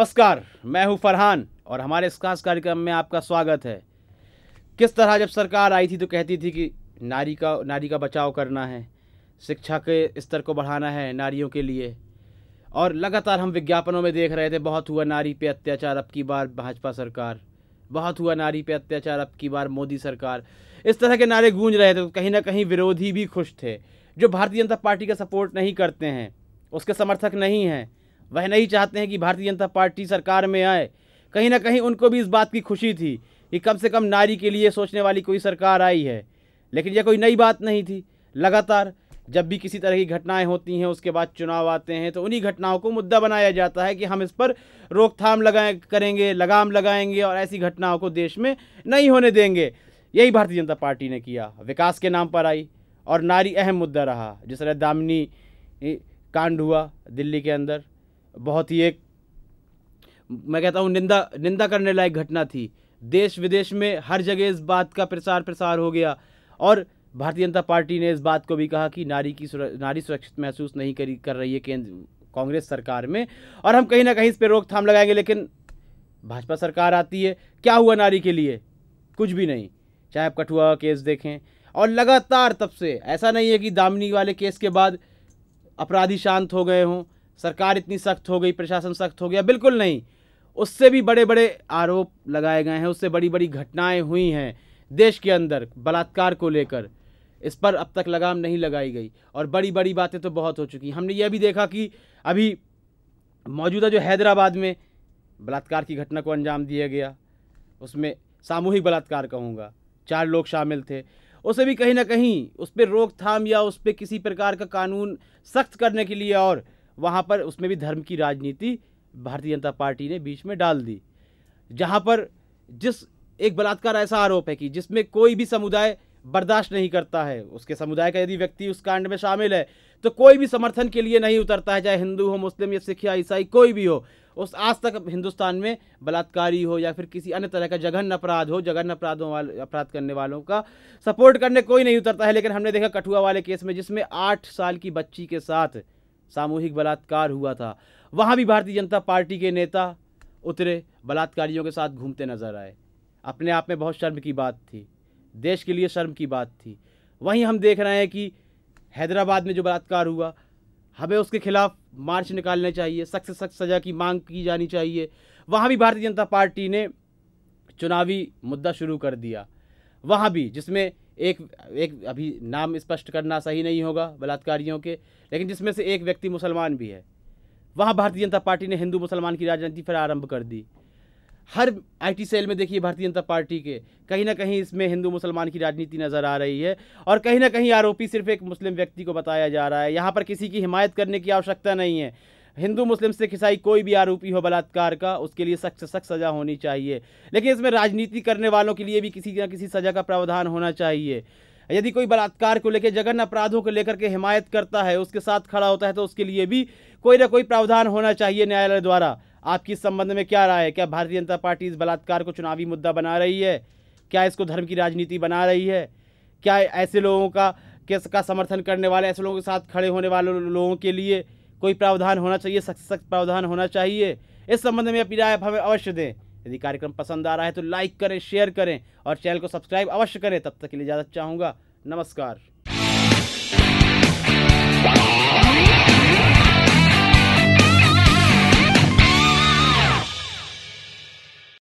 नमस्कार, मैं हूँ फरहान और हमारे इस खास कार्यक्रम में आपका स्वागत है। किस तरह जब सरकार आई थी तो कहती थी कि नारी का नारी का बचाव करना है, शिक्षा के स्तर को बढ़ाना है नारियों के लिए, और लगातार हम विज्ञापनों में देख रहे थे, बहुत हुआ नारी पे अत्याचार, अब की बार भाजपा सरकार, बहुत हुआ नारी पे अत्याचार, अब की बार मोदी सरकार। इस तरह के नारे गूंज रहे थे तो कहीं ना कहीं विरोधी भी खुश थे, जो भारतीय जनता पार्टी का सपोर्ट नहीं करते हैं, उसके समर्थक नहीं हैं। वह नहीं चाहते हैं कि भारतीय जनता पार्टी सरकार में आए। कहीं ना कहीं उनको भी इस बात की खुशी थी कि कम से कम नारी के लिए सोचने वाली कोई सरकार आई है। लेकिन यह कोई नई बात नहीं थी। लगातार जब भी किसी तरह की घटनाएँ होती हैं, उसके बाद चुनाव आते हैं तो उन्हीं घटनाओं को मुद्दा बनाया जाता है कि हम इस पर रोकथाम लगाए, करेंगे, लगाम लगाएँगे और ऐसी घटनाओं को देश में नहीं होने देंगे। यही भारतीय जनता पार्टी ने किया। विकास के नाम पर आई और नारी अहम मुद्दा रहा, जिस तरह दामिनी कांड हुआ दिल्ली के अंदर। बहुत ही एक मैं कहता हूँ निंदा निंदा करने लायक घटना थी। देश विदेश में हर जगह इस बात का प्रसार प्रसार हो गया। और भारतीय जनता पार्टी ने इस बात को भी कहा कि नारी की सुर, नारी सुरक्षित महसूस नहीं करी कर रही है केंद्र कांग्रेस सरकार में। और हम कहीं ना कहीं इस पर रोकथाम लगाएँगे लेकिन भाजपा सरकार आती है। क्या हुआ नारी के लिए? कुछ भी नहीं। चाहे आप कठुआ केस देखें। और लगातार तब से ऐसा नहीं है कि दामिनी वाले केस के बाद अपराधी शांत हो गए हों। सरकार इतनी सख्त हो गई, प्रशासन सख्त हो गया, बिल्कुल नहीं। उससे भी बड़े बड़े आरोप लगाए गए हैं, उससे बड़ी बड़ी घटनाएँ हुई हैं देश के अंदर, बलात्कार को लेकर। इस पर अब तक लगाम नहीं लगाई गई। और बड़ी बड़ी बातें तो बहुत हो चुकी हमने यह भी देखा कि अभी मौजूदा जो हैदराबाद में बलात्कार की घटना को अंजाम दिया गया, उसमें सामूहिक बलात्कार कहूँगा, चार लोग शामिल थे। उसे भी कहीं ना कहीं उस पर रोकथाम या उस पर किसी प्रकार का कानून सख्त करने के लिए और वहाँ पर उसमें भी धर्म की राजनीति भारतीय जनता पार्टी ने बीच में डाल दी। जहाँ पर जिस एक बलात्कार ऐसा आरोप है कि जिसमें कोई भी समुदाय बर्दाश्त नहीं करता है, उसके समुदाय का यदि व्यक्ति उस कांड में शामिल है तो कोई भी समर्थन के लिए नहीं उतरता है, चाहे हिंदू हो, मुस्लिम या सिख या ईसाई, कोई भी हो, उस आज तक हिंदुस्तान में बलात्कारी हो या फिर किसी अन्य तरह का जघन्य अपराध हो, जघन्य अपराधों वाले, अपराध करने वालों का सपोर्ट करने कोई नहीं उतरता है, लेकिन हमने देखा कठुआ वाले केस में, जिसमें आठ साल की बच्ची के साथ सामूहिक बलात्कार हुआ था। वहाँ भी भारतीय जनता पार्टी के नेता उतरे, बलात्कारियों के साथ घूमते नज़र आए। अपने आप में बहुत शर्म की बात थी। देश के लिए शर्म की बात थी। वहीं हम देख रहे हैं कि हैदराबाद में जो बलात्कार हुआ, हमें उसके खिलाफ मार्च निकालने चाहिए, सख्त से सख्त सज़ा की मांग की जानी चाहिए। वहाँ भी भारतीय जनता पार्टी ने चुनावी मुद्दा शुरू कर दिया। वहाँ भी, जिसमें एक एक अभी नाम स्पष्ट करना सही नहीं होगा बलात्कारियों के, लेकिन जिसमें से एक व्यक्ति मुसलमान भी है, वहाँ भारतीय जनता पार्टी ने हिंदू मुसलमान की राजनीति फिर आरंभ कर दी। हर आईटी सेल में देखिए भारतीय जनता पार्टी के, कहीं ना कहीं इसमें हिंदू मुसलमान की राजनीति नज़र आ रही है, और कहीं ना कहीं आरोपी सिर्फ़ एक मुस्लिम व्यक्ति को बताया जा रहा है। यहाँ पर किसी की हिमायत करने की आवश्यकता नहीं है। हिंदू मुस्लिम से खिसाई कोई भी आरोपी हो बलात्कार का, उसके लिए सख्त सख्त सज़ा होनी चाहिए। लेकिन इसमें राजनीति करने वालों के लिए भी किसी न किसी सज़ा का प्रावधान होना चाहिए। यदि कोई बलात्कार को लेकर, जघन्य अपराधों को लेकर के हिमायत करता है, उसके साथ खड़ा होता है तो उसके लिए भी कोई ना कोई प्रावधान होना चाहिए न्यायालय द्वारा। आपकी इस संबंध में क्या राय है? क्या भारतीय जनता पार्टी इस बलात्कार को चुनावी मुद्दा बना रही है? क्या इसको धर्म की राजनीति बना रही है? क्या ऐसे लोगों का किस का समर्थन करने वाले, ऐसे लोगों के साथ खड़े होने वाले लोगों के लिए कोई प्रावधान होना चाहिए, सख्त सख्त प्रावधान होना चाहिए। इस संबंध में अपनी राय हमें अवश्य दें। यदि कार्यक्रम पसंद आ रहा है तो लाइक करें, शेयर करें और चैनल को सब्सक्राइब अवश्य करें। तब तक के लिए इजाज़त चाहूँगा। नमस्कार।